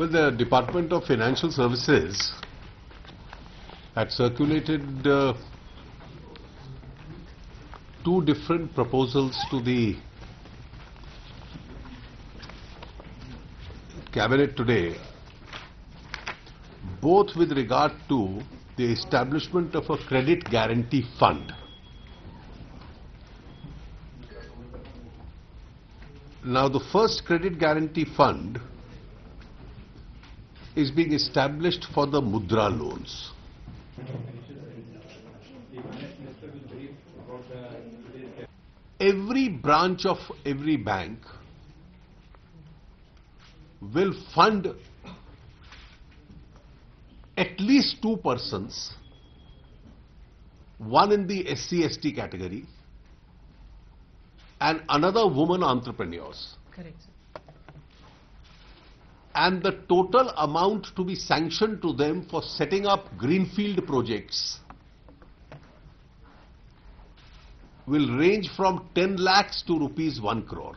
Well, the Department of Financial Services had circulated uh, two different proposals to the cabinet today, both with regard to the establishment of a credit guarantee fund. Now, the first credit guarantee fund is being established for the MUDRA loans. Every branch of every bank will fund at least two persons, one in the SC/ST category and another woman entrepreneurs. Correct. And the total amount to be sanctioned to them for setting up greenfield projects will range from 10 lakhs to rupees 1 crore.